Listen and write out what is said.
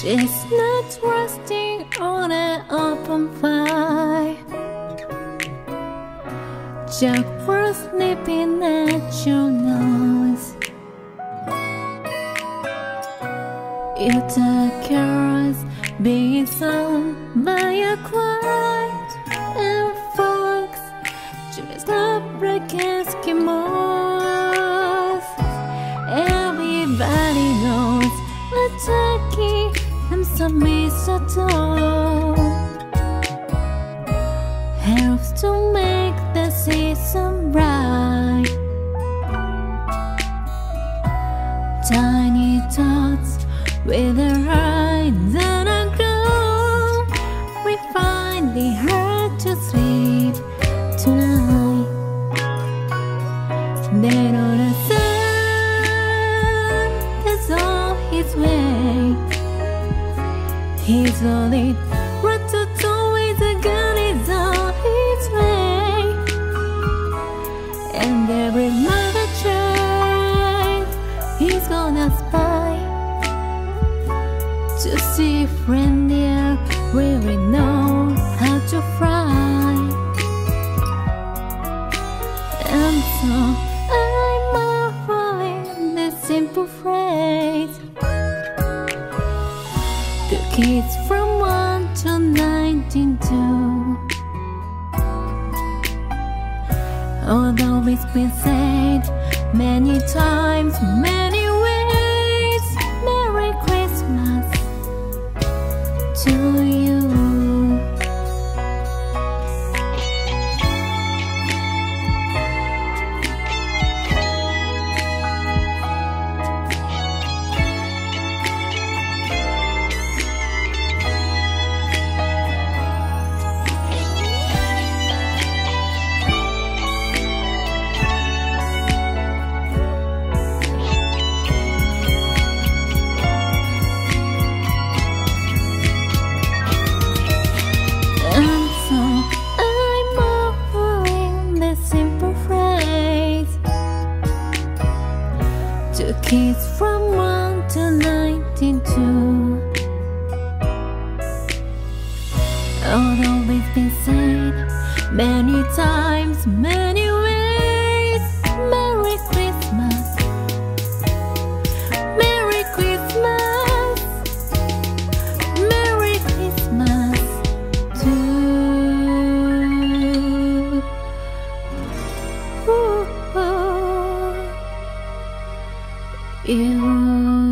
Chestnuts roasting on an open fire. Jackfruit nipping at your nose. It's a carrots being sung by a choir and folks dressed up like Eskimos. Everybody knows a turkey some mistletoe helps to make the season bright. Tiny tots with their eyes and a glow, we find it hard to sleep tonight. They know the Only ratatouille, the gun is on his way. And every mother child he's gonna spy to see if reindeer really know how to fly. And so I'm offering this simple phrase kids from 1 to 92. Although it's been said many times, many ways, Merry Christmas to you. To kids from 1 to 92. Although it's been said many times, many you.